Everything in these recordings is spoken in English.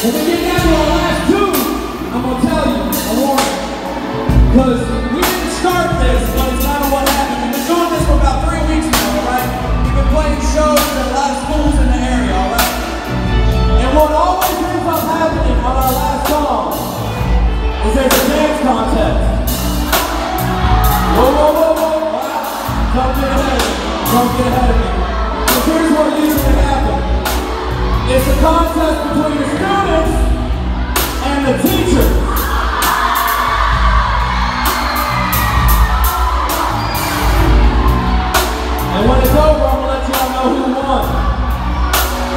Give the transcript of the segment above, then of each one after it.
When we get down to our last two, I'm gonna tell you, I warn Because we didn't start this, but it's of what happened. We've been doing this for about three weeks now, alright? We've been playing shows at a lot of schools in the area, alright? And what always ends up happening on our last song is there's a dance contest. Whoa, whoa, whoa, whoa. Don't get ahead. Don't get ahead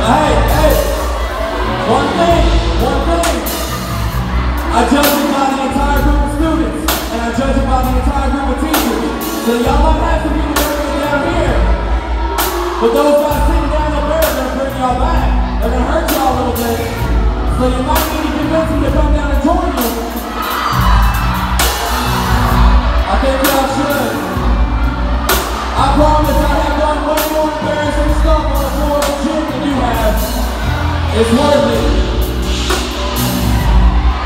Hey, hey, one thing, one thing. I judge it by the entire group of students, and I judge it by the entire group of teachers. So y'all might have some people that down here, but those guys sitting down up there are gonna bring y'all back. They're gonna hurt y'all a little bit. So you might need to convince them to come down and join you. It's worth it.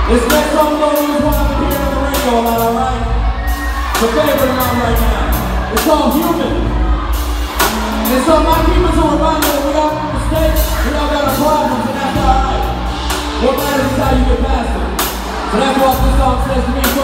This next song gonna use one I've been on the radio a lot, alright? It's a favorite of mine right now. It's called Human. And on my keepers to remind me that we all make mistakes, we all got our problems, and that's alright. What matters is how you get past them. So that's what this song says to me.